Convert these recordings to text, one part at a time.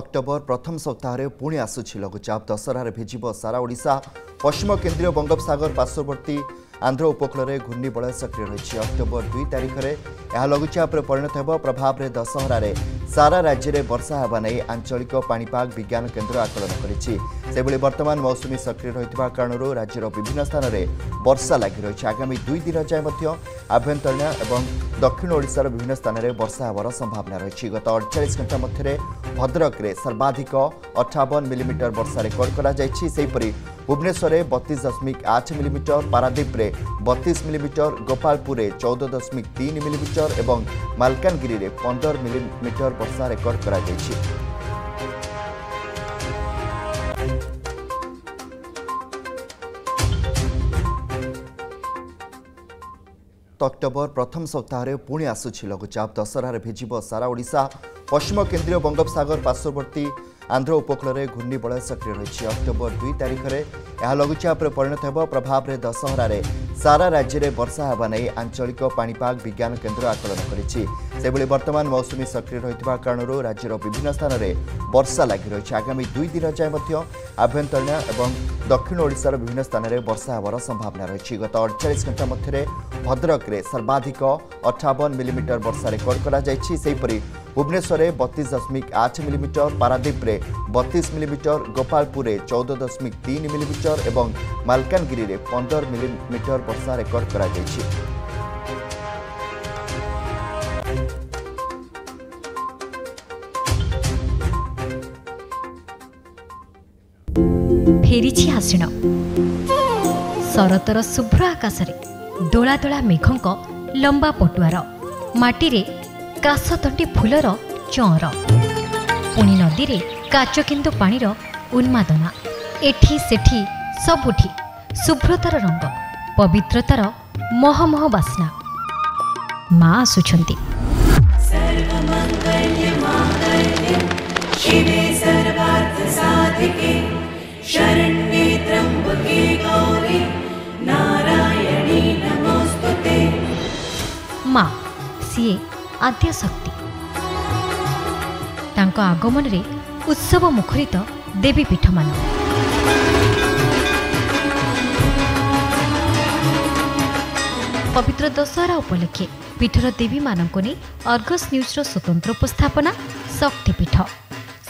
October প্রথম সপ্তাহে পুঁ আসুছি লঘুচাপ দশহার ভিজিব সারা ওড়শা পশ্চিম কেন্দ্রীয় বঙ্গোপসাগর পার্শ্ববর্তী আন্ধ্র উপকূলের ঘূর্ণিবলয় সক্রিয় রয়েছে অক্টোবর দুই তারিখে লঘুচাপে পরিণত হব প্রভাবে দশহরার ସାରା ରାଜ୍ୟରେ ବର୍ଷା ହେବା ନେଇ ଆଞ୍ଚଳିକ ପାଣିପାଗ ବିଜ୍ଞାନ କେନ୍ଦ୍ର ଆକଳନ କରିଛି ସେଭଳି ବର୍ତ୍ତମାନ ମୌସୁମୀ ସକ୍ରିୟ ରହିଥିବା କାରଣରୁ ରାଜ୍ୟର ବିଭିନ୍ନ ସ୍ଥାନରେ ବର୍ଷା ଲାଗି ରହିଛି ଆଗାମୀ ଦୁଇ ଦିନ ଯାଏଁ ମଧ୍ୟ ଆଭ୍ୟନ୍ତରୀଣ ଏବଂ ଦକ୍ଷିଣ ଓଡ଼ିଶାର ବିଭିନ୍ନ ସ୍ଥାନରେ ବର୍ଷା ହେବାର ସମ୍ଭାବନା ରହିଛି ଗତ ଅଡ଼ଚାଳିଶ ଘଣ୍ଟା ମଧ୍ୟରେ ଭଦ୍ରକରେ ସର୍ବାଧିକ ଅଠାବନ ମିଲିମିଟର ବର୍ଷା ରେକର୍ଡ କରାଯାଇଛି ସେହିପରି ଭୁବନେଶ୍ୱରରେ ବତିଶ ଦଶମିକ ଆଠ ମିଲିମିଟର ପାରାଦ୍ୱୀପରେ ବତିଶ ମିଲିମିଟର ଗୋପାଳପୁରରେ ଚଉଦ ଦଶମିକ ତିନି ମିଲିମିଟର ଏବଂ ମାଲକାନଗିରିରେ ପନ୍ଦର ମିଲିମିଟର ବର୍ଷା ରେକର୍ଡ କରାଯାଇଛି ଅକ୍ଟୋବର ପ୍ରଥମ ସପ୍ତାହରେ ପୁଣି ଆସୁଛି ଲଘୁଚାପ ଦଶହରାରେ ଭିଜିବ ସାରା ଓଡ଼ିଶା ପଶ୍ଚିମ କେନ୍ଦ୍ରୀୟ ବଙ୍ଗୋପସାଗର ପାର୍ଶ୍ୱବର୍ତ୍ତୀ ଆନ୍ଧ୍ର ଉପକୂଳରେ ଘୂର୍ଣ୍ଣିବଳୟ ସକ୍ରିୟ ରହିଛି ଅକ୍ଟୋବର ଦୁଇ ତାରିଖରେ ଏହା ଲଘୁଚାପରେ ପରିଣତ ହେବ ପ୍ରଭାବରେ ଦଶହରାରେ ସାରା ରାଜ୍ୟରେ ବର୍ଷା ହେବା ନେଇ ଆଞ୍ଚଳିକ ପାଣିପାଗ ବିଜ୍ଞାନ କେନ୍ଦ୍ର ଆକଳନ କରିଛି ସେଭଳି ବର୍ତ୍ତମାନ ମୌସୁମୀ ସକ୍ରିୟ ରହିଥିବା କାରଣରୁ ରାଜ୍ୟର ବିଭିନ୍ନ ସ୍ଥାନରେ ବର୍ଷା ଲାଗି ରହିଛି ଆଗାମୀ ଦୁଇ ଦିନ ଯାଏ ମଧ୍ୟ ଆଭ୍ୟନ୍ତରୀଣ ଏବଂ দক্ষিণ ওড়িশার বিভিন্ন স্থানের বর্ষা হওয়ার সম্ভাবনা রয়েছে গত অড়চাশ ঘণ্টা মধ্যে ভদ্রকরে সর্বাধিক অঠাবন মিলিমিটর বর্ষা রেকর্ড করা যাই সেইপরি ভুবনেশ্বরে বতিশ দশমিক আট মিলিমিটর পারাদ্বীপে বতিশ মিলিমিটর গোপালপুরে চৌদ দশমিক তিন মিলিমিটর এবং মালকানগিরি পনের মিলিমিটর বর্ষা রেকর্ড করা যাই ଲାଗିଛି ଆସିଣ ଶରତର ଶୁଭ୍ର ଆକାଶରେ ଦୋଳା ଦୋଳା ମେଘଙ୍କ ଲମ୍ବା ପଟୁଆର ମାଟିରେ କାଶତଣ୍ଡି ଫୁଲର ଚଅଁର ପୁଣି ନଦୀରେ କାଚକିନ୍ଦୁ ପାଣିର ଉନ୍ମାଦନା ଏଠି ସେଠି ସବୁଠି ଶୁଭ୍ରତାର ରଙ୍ଗ ପବିତ୍ରତାର ମହମହ ବାସ୍ନା ମା ଆସୁଛନ୍ତି ଶରେ ମା ସିଏ ଆଦ୍ୟ ଶକ୍ତି ତାଙ୍କ ଆଗମନରେ ଉତ୍ସବ ମୁଖରିତ ଦେବୀପୀଠମାନ ପବିତ୍ର ଦଶହରା ଉପଲକ୍ଷେ ପୀଠର ଦେବୀମାନଙ୍କୁ ନେଇ ଅର୍ଗସ୍ ନ୍ୟୁଜ୍ର ସ୍ୱତନ୍ତ୍ର ଉପସ୍ଥାପନା ଶକ୍ତିପୀଠ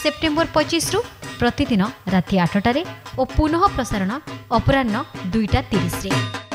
ସେପ୍ଟେମ୍ବର ପଚିଶରୁ ପ୍ରତିଦିନ ରାତି ଆଠଟାରେ ଓ ପୁନଃ ପ୍ରସାରଣ ଅପରାହ୍ନ ଦୁଇଟା ତିରିଶରେ